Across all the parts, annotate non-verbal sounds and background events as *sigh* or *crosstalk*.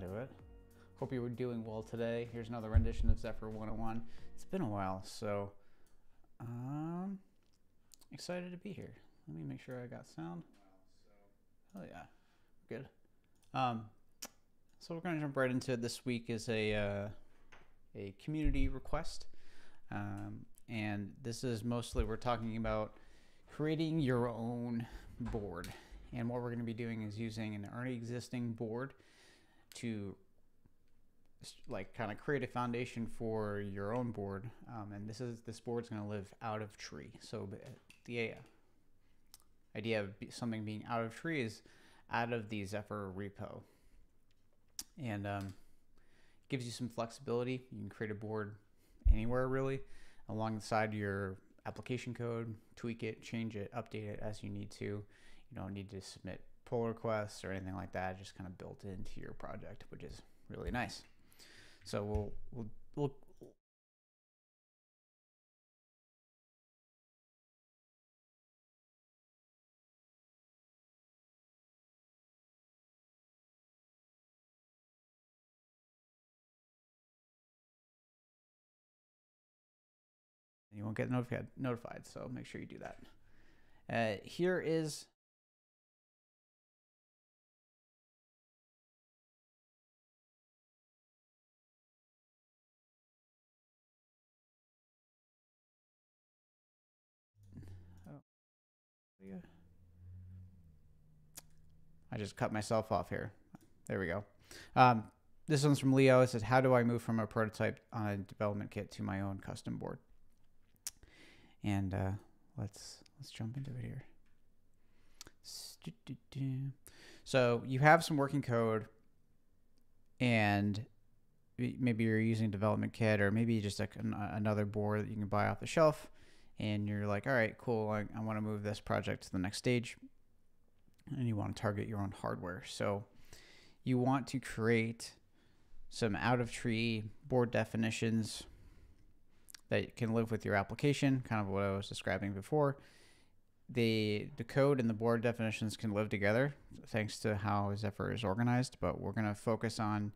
into it. Hope you were doing well today. Here's another rendition of Zephyr 101. It's been a while, so um, excited to be here. Let me make sure I got sound. Oh yeah, good. Um, so we're gonna jump right into it. This week is a uh, a community request, um, and this is mostly we're talking about creating your own board. And what we're going to be doing is using an already existing board to like kind of create a foundation for your own board. Um, and this is this board's going to live out of tree. So the idea of something being out of tree is out of the Zephyr repo, and um, gives you some flexibility. You can create a board anywhere really, alongside your application code, tweak it, change it, update it as you need to. You don't need to submit pull requests or anything like that. Just kind of built into your project, which is really nice. So we'll we'll we'll you won't get notified notified so make sure you do that uh, here is I just cut myself off here. There we go. Um, this one's from Leo. It says, "How do I move from a prototype on a development kit to my own custom board?" And uh, let's let's jump into it here. So you have some working code, and maybe you're using a development kit, or maybe just like an, another board that you can buy off the shelf, and you're like, "All right, cool. I, I want to move this project to the next stage." And you want to target your own hardware. So you want to create some out of tree board definitions that can live with your application, kind of what I was describing before. The, the code and the board definitions can live together thanks to how Zephyr is organized, but we're going to focus on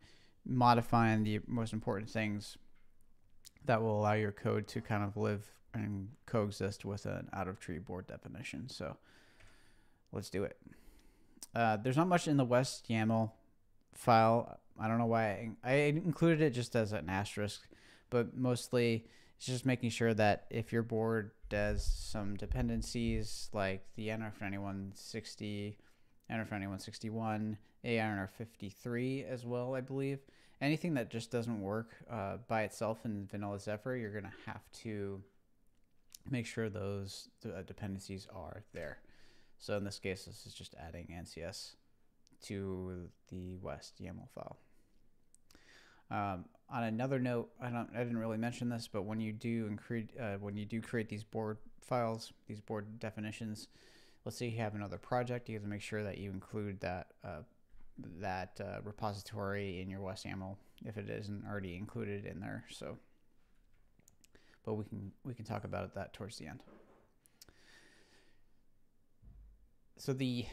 modifying the most important things that will allow your code to kind of live and coexist with an out of tree board definition. So let's do it. Uh, there's not much in the West YAML file. I don't know why I, I included it just as an asterisk, but mostly it's just making sure that if your board does some dependencies like the NRF9160, NRF9161, AINR53 as well, I believe. Anything that just doesn't work uh, by itself in vanilla Zephyr, you're going to have to make sure those uh, dependencies are there. So in this case, this is just adding NCS to the West YAML file. Um, on another note, I don't, I didn't really mention this, but when you do create, uh, when you do create these board files, these board definitions, let's say you have another project, you have to make sure that you include that uh, that uh, repository in your West YAML if it isn't already included in there. So, but we can we can talk about that towards the end. So the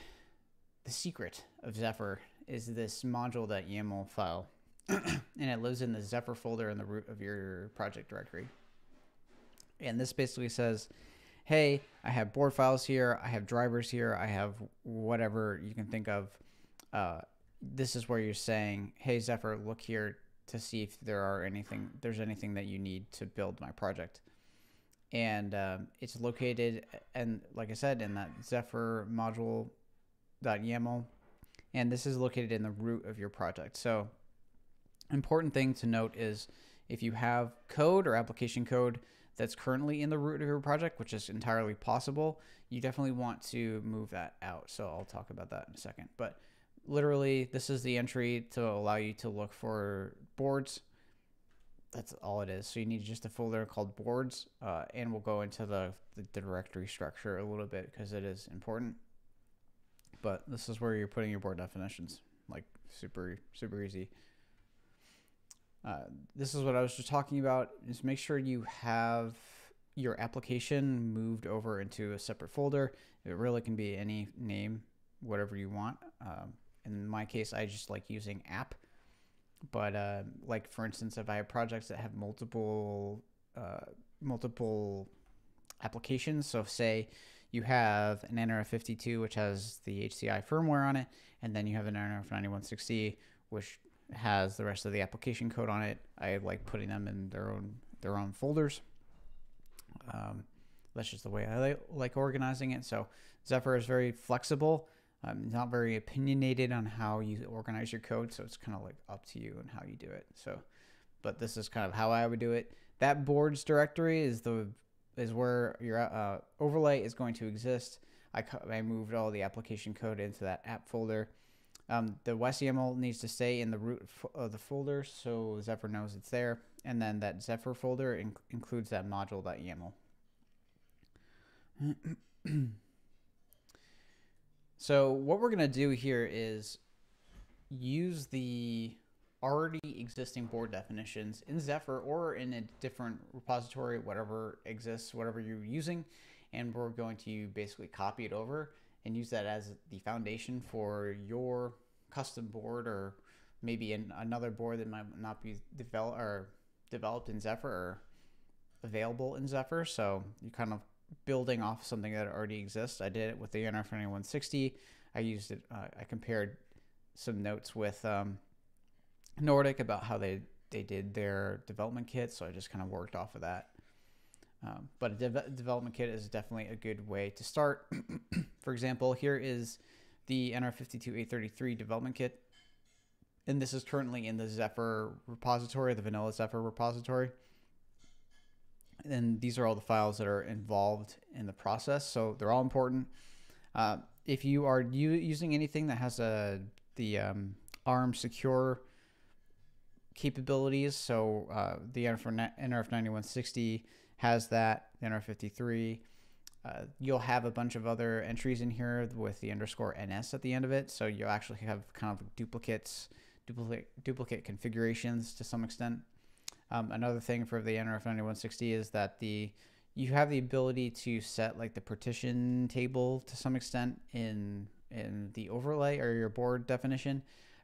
the secret of Zephyr is this module.yaml file, *clears throat* and it lives in the Zephyr folder in the root of your project directory. And this basically says, hey, I have board files here, I have drivers here, I have whatever you can think of. Uh, this is where you're saying, hey, Zephyr, look here to see if there are anything, there's anything that you need to build my project and um, it's located and like I said in that Zephyr module.yaml and this is located in the root of your project. So important thing to note is if you have code or application code that's currently in the root of your project, which is entirely possible, you definitely want to move that out. So I'll talk about that in a second. But literally, this is the entry to allow you to look for boards that's all it is. So you need just a folder called boards, uh, and we'll go into the, the, directory structure a little bit because it is important. But this is where you're putting your board definitions, like super super easy. Uh, this is what I was just talking about. Is make sure you have your application moved over into a separate folder. It really can be any name, whatever you want. Um, in my case, I just like using app but uh, like for instance, if I have projects that have multiple uh, multiple applications, so say you have an NRF52 which has the HCI firmware on it, and then you have an NRF9160 which has the rest of the application code on it. I like putting them in their own their own folders. Um, that's just the way I like organizing it. So Zephyr is very flexible. Um, not very opinionated on how you organize your code, so it's kind of like up to you and how you do it. So, but this is kind of how I would do it. That boards directory is the is where your uh, overlay is going to exist. I, I moved all the application code into that app folder. Um, the West YAML needs to stay in the root of the folder so Zephyr knows it's there. And then that Zephyr folder in includes that module.yaml. *clears throat* so what we're going to do here is use the already existing board definitions in Zephyr or in a different repository, whatever exists, whatever you're using. And we're going to basically copy it over and use that as the foundation for your custom board or maybe in another board that might not be developed or developed in Zephyr or available in Zephyr. So you're kind of building off something that already exists. I did it with the NRF 9160. I used it. Uh, I compared some notes with um, Nordic about how they they did their development kit. So I just kind of worked off of that. Um, but a de- development kit is definitely a good way to start. *clears throat* For example, here is the NRF52833 development kit. And this is currently in the Zephyr repository, the vanilla Zephyr repository. And these are all the files that are involved in the process. So they're all important. Uh, if you are using anything that has a the um, ARM secure capabilities, so uh, the NRF9160 has that, the NRF53. Uh, you'll have a bunch of other entries in here with the underscore NS at the end of it. So you'll actually have kind of duplicates, duplicate, duplicate configurations to some extent. Um, another thing for the NRF9160 is that the you have the ability to set like the partition table to some extent in in the overlay or your board definition.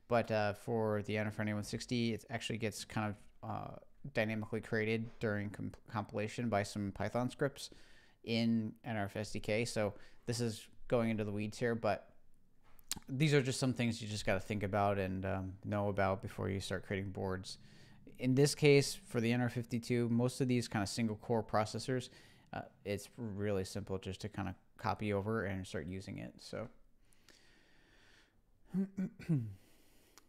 But uh, for the NRF9160, it actually gets kind of uh, dynamically created during comp compilation by some Python scripts in NRF SDK. So this is going into the weeds here, but these are just some things you just got to think about and um, know about before you start creating boards. In this case, for the NRF52, most of these kind of single core processors, uh, it's really simple just to kind of copy over and start using it. So *clears throat*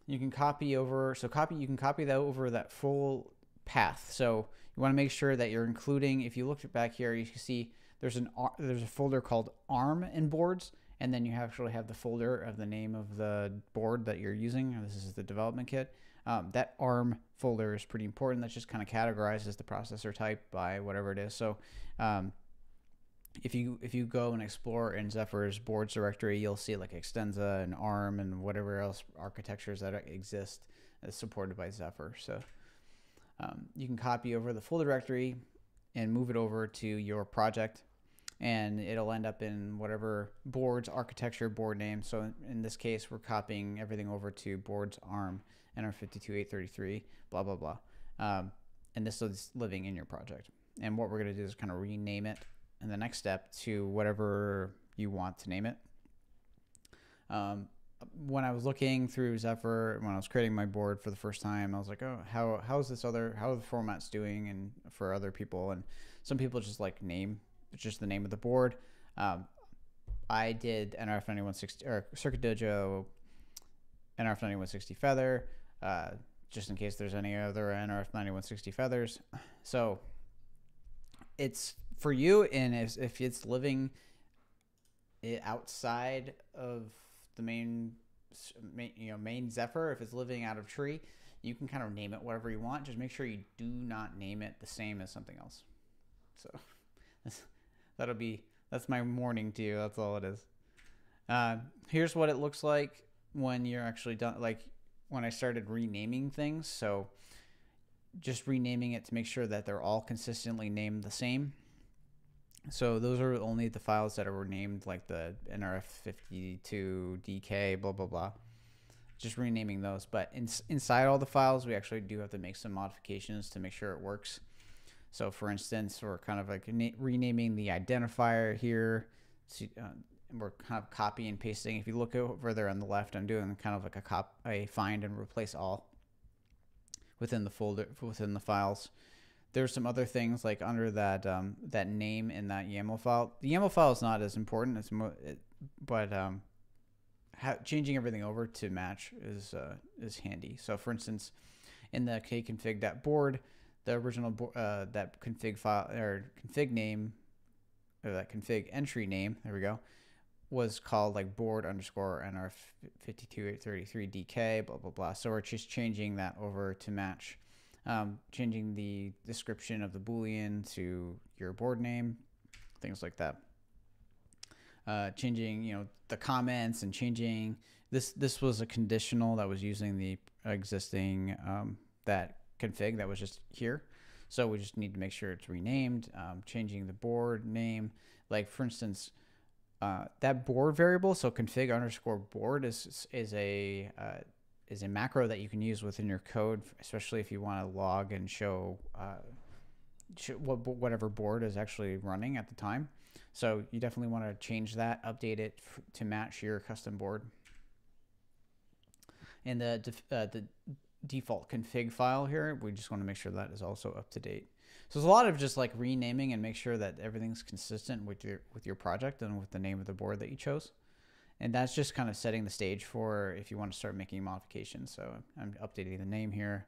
you can copy over, so copy, you can copy that over that full path. So you want to make sure that you're including, if you look back here, you can see there's an there's a folder called ARM and boards, and then you actually have the folder of the name of the board that you're using. This is the development kit. Um, that ARM folder is pretty important. That just kind of categorizes the processor type by whatever it is. So um, if you if you go and explore in Zephyr's boards directory, you'll see like Xtensa and ARM and whatever else architectures that exist as supported by Zephyr. So um, you can copy over the full directory and move it over to your project and it'll end up in whatever board's architecture board name. So in this case, we're copying everything over to board's ARM NRF52833, blah, blah, blah. Um, and this is living in your project. And what we're going to do is kind of rename it in the next step to whatever you want to name it. Um, when I was looking through Zephyr, when I was creating my board for the first time, I was like, oh, how how is this other how are the formats doing and for other people? And some people just like name just the name of the board. Um, I did NRF 9160 or Circuit Dojo NRF 9160 Feather, uh, just in case there's any other NRF 9160 Feathers. So it's for you, and if, if it's living it outside of the main, main, you know, main Zephyr, if it's living out of tree, you can kind of name it whatever you want. Just make sure you do not name it the same as something else. So *laughs* that'll be that's my warning to you. That's all it is. Uh, here's what it looks like when you're actually done. Like when I started renaming things. So just renaming it to make sure that they're all consistently named the same. So those are only the files that were named like the NRF52 DK blah blah blah. just renaming those. But in, inside all the files, we actually do have to make some modifications to make sure it works. So for instance, we're kind of like renaming the identifier here. Uh, we're kind of copy and pasting. If you look over there on the left, I'm doing kind of like a cop, a find and replace all within the folder within the files. There's some other things like under that um, that name in that YAML file. The YAML file is not as important. It's more, it, but um, changing everything over to match is uh, is handy. So for instance, in the kconfig.board, the original uh, that config file or config name or that config entry name, there we go, was called like board underscore nrf52833dk, blah, blah, blah. So we're just changing that over to match, um, changing the description of the Boolean to your board name, things like that. Uh, changing, you know, the comments and changing this. This was a conditional that was using the existing um, that config that was just here. So we just need to make sure it's renamed, um, changing the board name. Like for instance, uh, that board variable, so config underscore board is is a uh, is a macro that you can use within your code, especially if you want to log and show, uh, what whatever board is actually running at the time. So you definitely want to change that, update it to match your custom board. In the uh, the default config file here, we just want to make sure that is also up to date. So there's a lot of just like renaming and make sure that everything's consistent with your with your project and with the name of the board that you chose. And that's just kind of setting the stage for if you want to start making modifications. So I'm updating the name here.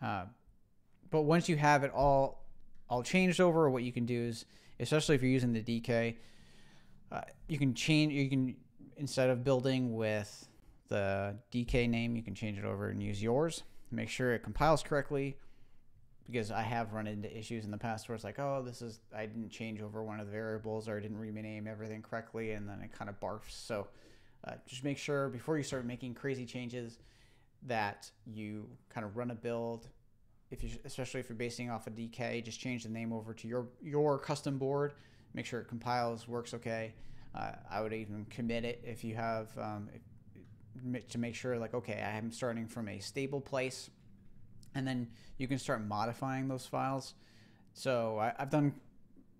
Uh, but once you have it all all changed over, what you can do is, especially if you're using the DK, uh, you can change. You can instead of building with the DK name, you can change it over and use yours. Make sure it compiles correctly because I have run into issues in the past where it's like, oh, this is I didn't change over one of the variables or I didn't rename everything correctly, and then it kind of barfs. So uh, just make sure before you start making crazy changes that you kind of run a build. If you, especially if you're basing off a DK, just change the name over to your your custom board. Make sure it compiles, works okay. Uh, I would even commit it if you have um, to make sure like okay, I am starting from a stable place and then you can start modifying those files. So I, have done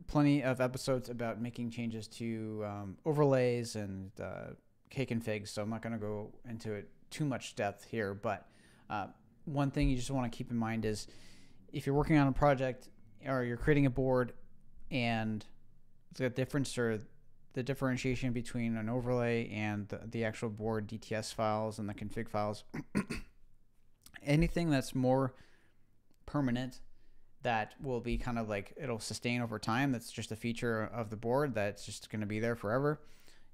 plenty of episodes about making changes to um, overlays and uh, kconfig, so I'm not going to go into it too much depth here. But uh, one thing you just want to keep in mind is if you're working on a project or you're creating a board and the difference or the differentiation between an overlay and the, the actual board DTS files and the config files anything that's more permanent that will be kind of like it'll sustain over time that's just a feature of the board that's just going to be there forever.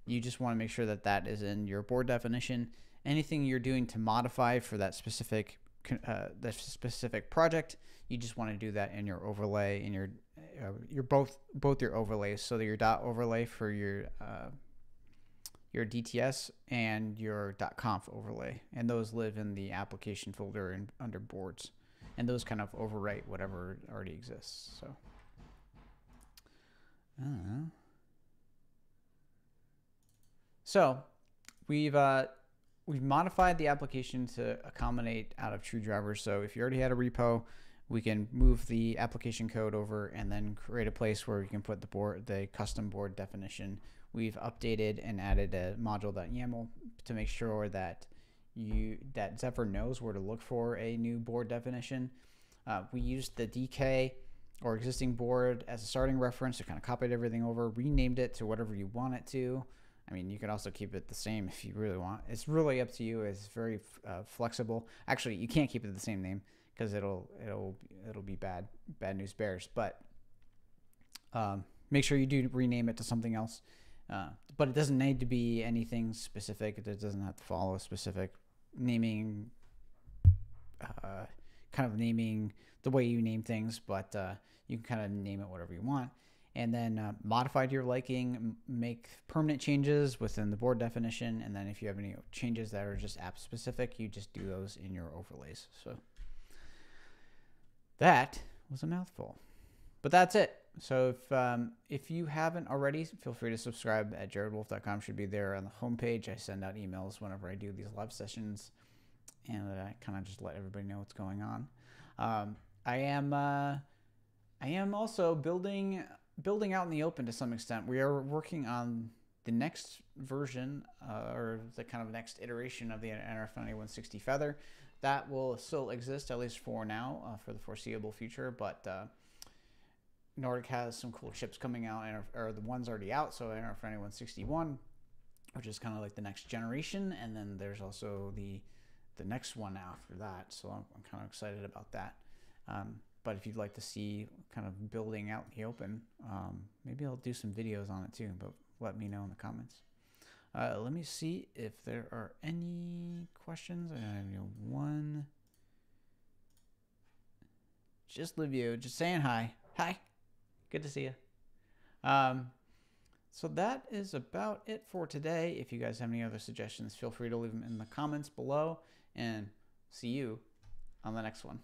You just want to make sure that that is in your board definition. Anything you're doing to modify for that specific uh, that specific project you just want to do that in your overlay in your uh, your both both your overlays so that your dot overlay for your uh, your DTS and your .conf overlay, and those live in the application folder and under boards, and those kind of overwrite whatever already exists. So, uh, so we've uh, we've modified the application to accommodate out of tree drivers. So if you already had a repo, we can move the application code over and then create a place where we can put the board, the custom board definition we've updated and added a module.yaml to make sure that you that Zephyr knows where to look for a new board definition. Uh, we used the DK or existing board as a starting reference to kind of copied everything over, renamed it to whatever you want it to. I mean, you could also keep it the same if you really want. It's really up to you. It's very uh, flexible. Actually, you can't keep it the same name because it'll it'll it'll be bad bad news bears. But um, make sure you do rename it to something else. Uh, but it doesn't need to be anything specific. It doesn't have to follow a specific naming, uh, kind of naming the way you name things, but uh, you can kind of name it whatever you want. And then uh, modify to your liking, make permanent changes within the board definition. And then if you have any changes that are just app specific, you just do those in your overlays. So that was a mouthful. But that's it. So if um, if you haven't already, feel free to subscribe at jaredwolff.com. Should be there on the homepage. I send out emails whenever I do these live sessions, and I kind of just let everybody know what's going on. Um, I am uh, I am also building building out in the open to some extent. We are working on the next version uh, or the kind of next iteration of the NRF 9160 Feather. That will still exist at least for now, uh, for the foreseeable future, but uh, Nordic has some cool chips coming out, or the one's already out. So NRF 9161, which is kind of like the next generation, and then there's also the the next one after that. So I'm, I'm kind of excited about that. Um, but if you'd like to see kind of building out in the open, um, maybe I'll do some videos on it too. But let me know in the comments. Uh, let me see if there are any questions. I have one. Just Livio, just saying hi. Hi. Good to see you. Um, so that is about it for today. If you guys have any other suggestions, feel free to leave them in the comments below and see you on the next one.